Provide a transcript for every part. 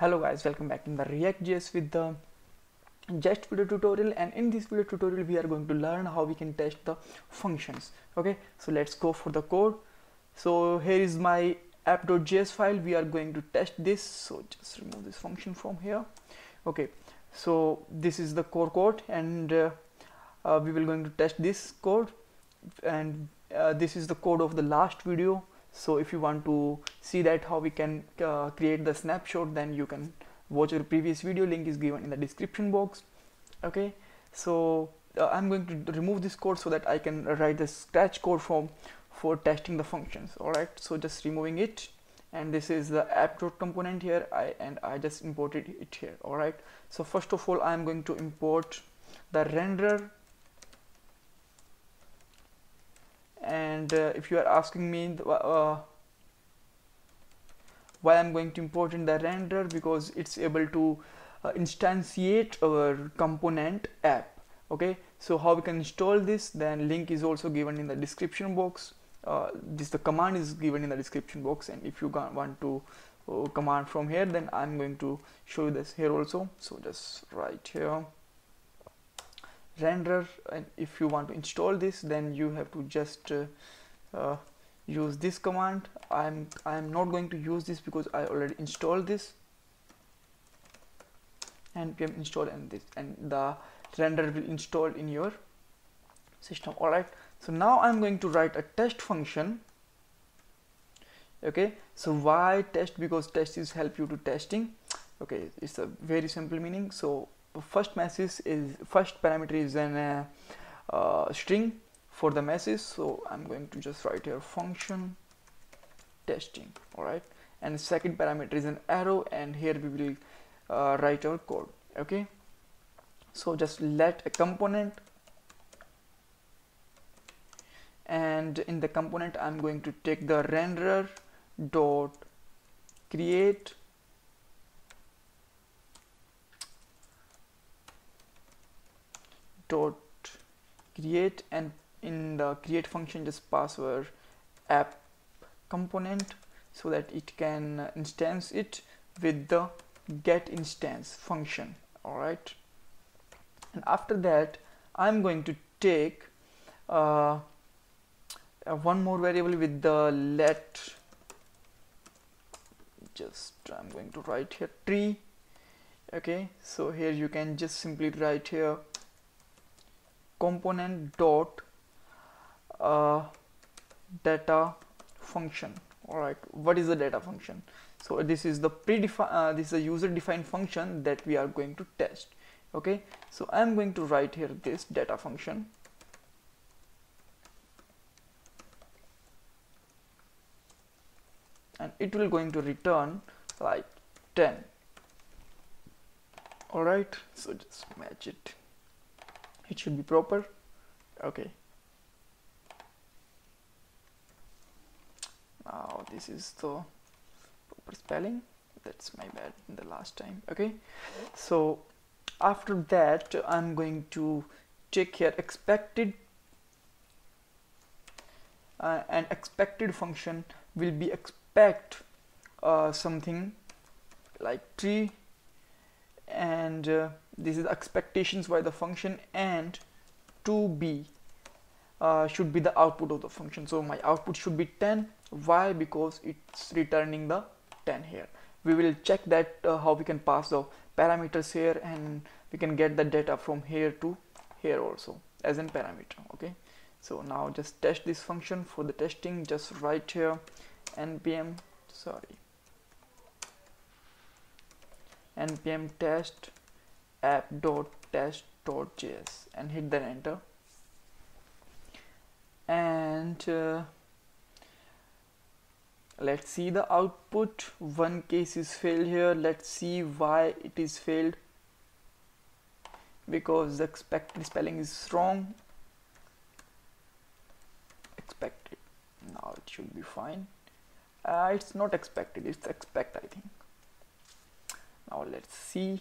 hello guys welcome back in the react.js with the Jest video tutorial and in this video tutorial we are going to learn how we can test the functions okay? So let's go for the code. So here is my app.js file. We are going to test this. So just remove this function from here okay? So this is the core code and uh, uh, we will going to test this code. And uh, this is the code of the last video so if you want to see that how we can uh, create the snapshot then you can watch our previous video. Link is given in the description box. Okay? So uh, I'm going to remove this code so that I can write the scratch code from for testing the functions. Alright? So just removing it. And this is the app component here. I and I just imported it here. Alright? So first of all I'm going to import the renderer and uh, if you are asking me uh, why I'm going to import in the render because it's able to uh, instantiate our component app okay? So how we can install this? Then link is also given in the description box. Uh, this the command is given in the description box and if you want to uh, command from here then I'm going to show you this here also. So just right here renderer and if you want to install this then you have to just uh, uh, use this command. I'm I'm not going to use this because I already installed this. Npm install and this and the renderer will install in your system. Alright so now I'm going to write a test function. Okay. So why test? Because test is help you to testing. Okay. It's a very simple meaning. So first message is first parameter is an uh, uh, string for the message so I'm going to just write here function testing alright? And second parameter is an arrow and here we will uh, write our code okay? So just let a component and in the component I'm going to take the renderer dot create dot create and in the create function just pass our app component so that it can instance it with the get instance function. All right and after that I'm going to take uh, uh, one more variable with the let just I'm going to write here tree. Okay. So here you can just simply write here component dot uh, data function. All right what is the data function? So this is the predefined uh, this is a user defined function that we are going to test. Okay so i'm going to write here this data function. And it will going to return like 10 all right so just match it it should be proper. Okay. Now this is the proper spelling. That's my bad the last time. Okay. So after that I'm going to check here expected uh, an expected function will be expect uh, something like tree and uh, this is expectations by the function and to be uh, should be the output of the function. So my output should be 10 why? Because it's returning the 10 here. We will check that uh, how we can pass the parameters here and we can get the data from here to here also as an parameter okay? So now just test this function for the testing. Just write here npm sorry npm test app.test.js and hit the enter. And uh, let's see the output. One case is failed here. Let's see why it is failed. Because the expected spelling is wrong. Expected. Now it should be fine. Uh, it's not expected. It's expect I think. Now let's see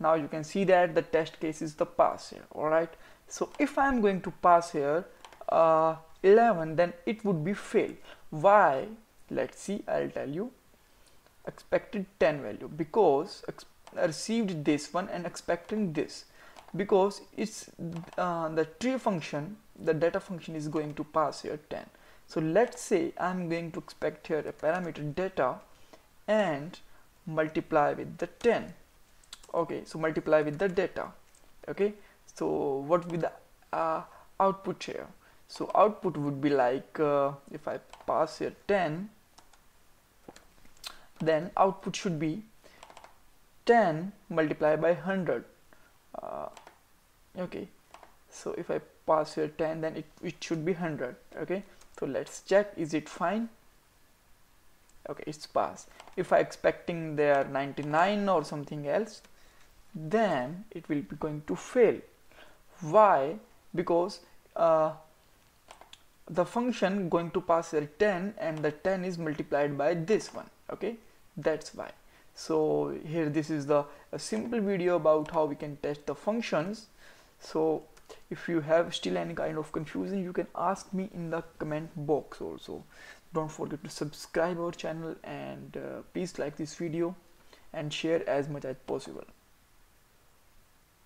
now you can see that the test case is the pass here all right so if I'm going to pass here uh, 11 then it would be fail. Why? Let's see I'll tell you. Expected 10 value. Because received this one and expecting this. Because it's uh, the tree function the data function is going to pass here 10 so let's say I'm going to expect here a parameter data and multiply with the 10 okay so multiply with the data. Okay so what will the uh, output here? So output would be like uh, if I pass here 10 then output should be 10 multiplied by 100 uh, okay so if I pass here 10 then it, it should be 100 okay so let's check is it fine? Okay it's passed. If I expecting there 99 or something else then it will be going to fail. Why? Because uh, the function going to pass here 10 and the 10 is multiplied by this one okay? That's why. So here this is the a simple video about how we can test the functions. So if you have still any kind of confusion you can ask me in the comment box also. Don't forget to subscribe our channel and uh, please like this video and share as much as possible